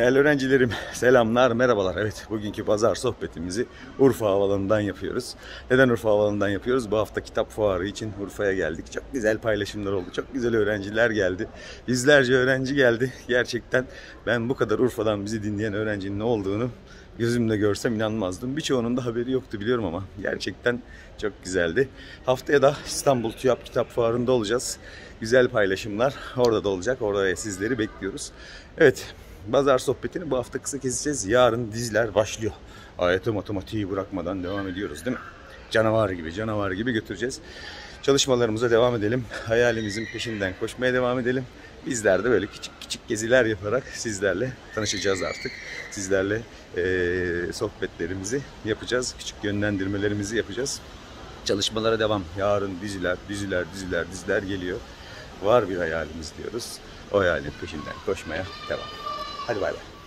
Değerli öğrencilerim selamlar merhabalar. Evet bugünkü pazar sohbetimizi Urfa Havalanı'ndan yapıyoruz. Neden Urfa Havalanı'ndan yapıyoruz? Bu hafta kitap fuarı için Urfa'ya geldik. Çok güzel paylaşımlar oldu. Çok güzel öğrenciler geldi. Yüzlerce öğrenci geldi. Gerçekten ben bu kadar Urfa'dan bizi dinleyen öğrencinin ne olduğunu gözümle görsem inanmazdım. Birçoğunun da haberi yoktu biliyorum ama gerçekten çok güzeldi. Haftaya da İstanbul TÜYAP Kitap Fuarı'nda olacağız. Güzel paylaşımlar orada da olacak. Orada sizleri bekliyoruz. Evet Pazar sohbetini bu hafta kısa keseceğiz. Yarın diziler başlıyor. Ayeti matematiği bırakmadan devam ediyoruz değil mi? Canavar gibi, canavar gibi götüreceğiz. Çalışmalarımıza devam edelim. Hayalimizin peşinden koşmaya devam edelim. Bizler de böyle küçük küçük geziler yaparak sizlerle tanışacağız artık. Sizlerle eee, sohbetlerimizi yapacağız. Küçük yönlendirmelerimizi yapacağız. Çalışmalara devam. Yarın diziler, diziler, diziler, diziler geliyor. Var bir hayalimiz diyoruz. O hayalin peşinden koşmaya devam. Bye bye.